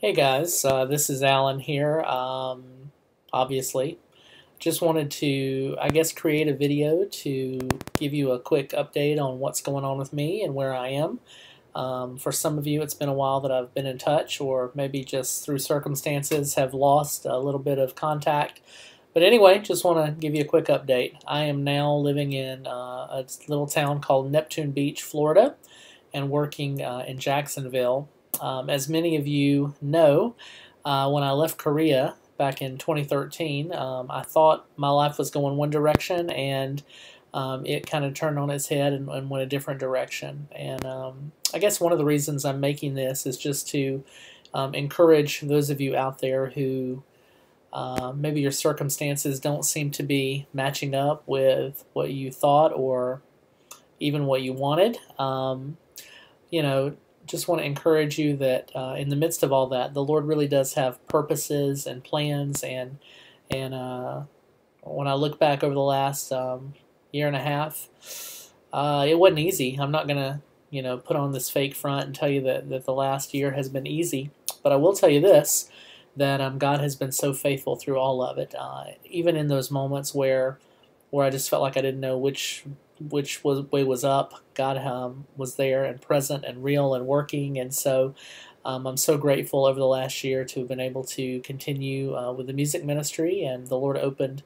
Hey guys, uh, this is Allen here. Um, obviously, just wanted to, I guess, create a video to give you a quick update on what's going on with me and where I am. Um, for some of you, it's been a while that I've been in touch, or maybe just through circumstances have lost a little bit of contact. But anyway, just want to give you a quick update. I am now living in uh, a little town called Neptune Beach, Florida, and working uh, in Jacksonville. Um, as many of you know, uh, when I left Korea back in 2013, um, I thought my life was going one direction and um, it kind of turned on its head and, and, went a different direction. And um, I guess one of the reasons I'm making this is just to um, encourage those of you out there who uh, maybe your circumstances don't seem to be matching up with what you thought or even what you wanted. Um, you know, just want to encourage you that uh, in the midst of all that, the Lord really does have purposes and plans. And and uh, when I look back over the last um, year and a half, uh, it wasn't easy. I'm not gonna you know put on this fake front and tell you that that the last year has been easy, but I will tell you this that um, God has been so faithful through all of it, uh, even in those moments where where I just felt like I didn't know which which was way was up. God um, was there and present and real and working, and so um, I'm so grateful over the last year to have been able to continue uh, with the music ministry, and the Lord opened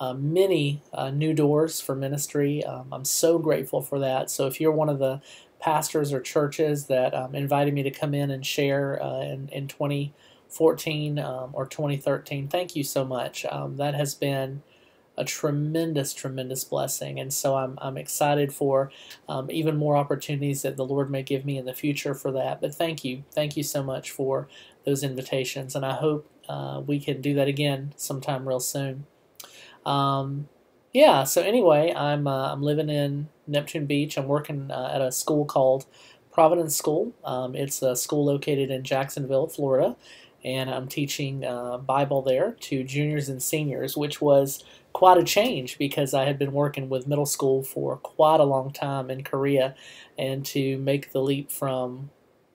uh, many uh, new doors for ministry. Um, I'm so grateful for that. So if you're one of the pastors or churches that um, invited me to come in and share uh, in, in 2014 um, or 2013, thank you so much. Um, that has been a tremendous, tremendous blessing. And so I'm, I'm excited for um, even more opportunities that the Lord may give me in the future for that. But thank you. Thank you so much for those invitations. And I hope uh, we can do that again sometime real soon. Um, yeah, so anyway, I'm, uh, I'm living in Neptune Beach. I'm working uh, at a school called Providence School. Um, it's a school located in Jacksonville, Florida and I'm teaching uh, Bible there to juniors and seniors, which was quite a change because I had been working with middle school for quite a long time in Korea, and to make the leap from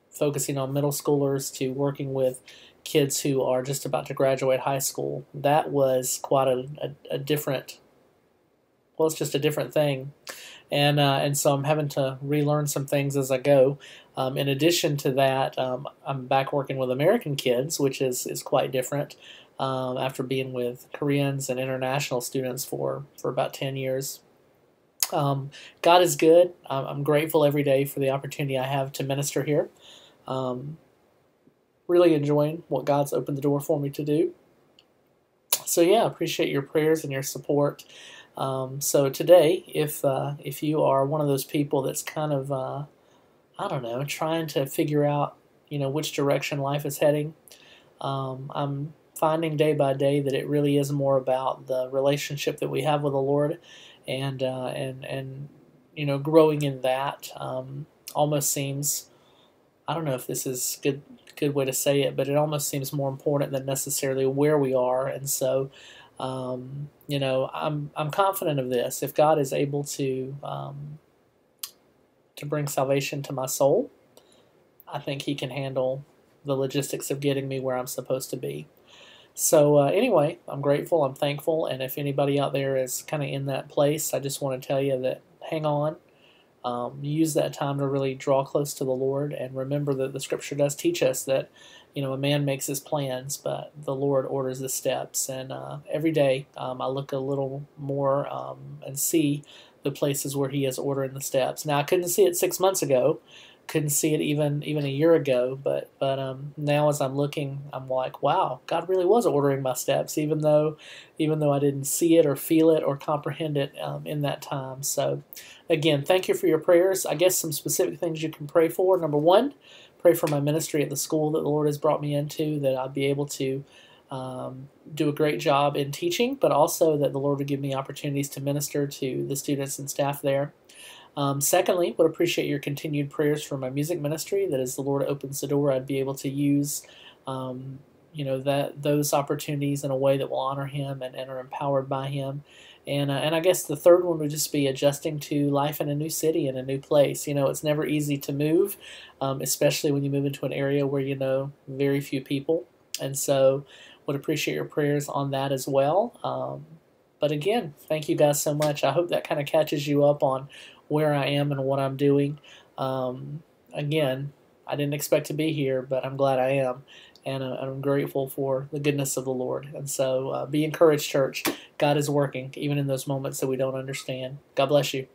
focusing on middle schoolers to working with kids who are just about to graduate high school, that was quite a, a, a different, well, it's just a different thing and uh, and so I'm having to relearn some things as I go. Um, in addition to that, um, I'm back working with American kids, which is is quite different. Um, after being with Koreans and international students for for about ten years. Um, God is good. I'm grateful every day for the opportunity I have to minister here. Um, really enjoying what God's opened the door for me to do. So yeah, appreciate your prayers and your support. Um, so today, if uh, if you are one of those people that's kind of uh, I don't know, trying to figure out you know which direction life is heading, um, I'm finding day by day that it really is more about the relationship that we have with the Lord, and uh, and and you know growing in that um, almost seems I don't know if this is good good way to say it, but it almost seems more important than necessarily where we are, and so um, you know, I'm I'm confident of this. If God is able to um, to bring salvation to my soul, I think He can handle the logistics of getting me where I'm supposed to be. So uh, anyway, I'm grateful. I'm thankful, and if anybody out there is kind of in that place, I just want to tell you that hang on. Um, use that time to really draw close to the Lord, and remember that the Scripture does teach us that you know, a man makes his plans, but the Lord orders the steps. And uh, every day um, I look a little more um, and see the places where He is ordering the steps. Now I couldn't see it six months ago, couldn't see it even even a year ago, but but um, now as I'm looking, I'm like, wow, God really was ordering my steps, even though even though I didn't see it or feel it or comprehend it um, in that time. So again, thank you for your prayers. I guess some specific things you can pray for. Number one pray for my ministry at the school that the Lord has brought me into, that I'd be able to um, do a great job in teaching, but also that the Lord would give me opportunities to minister to the students and staff there. Um, secondly, would appreciate your continued prayers for my music ministry. That as the Lord opens the door, I'd be able to use, um, you know, that those opportunities in a way that will honor Him and, and are empowered by Him. And, uh, and I guess the third one would just be adjusting to life in a new city in a new place. You know, it's never easy to move, um, especially when you move into an area where you know very few people. And so, would appreciate your prayers on that as well. Um, but again, thank you guys so much. I hope that kind of catches you up on where I am and what I'm doing. Um, again, I didn't expect to be here, but I'm glad I am. And uh, I'm grateful for the goodness of the Lord. And so uh, be encouraged, church. God is working, even in those moments that we don't understand. God bless you.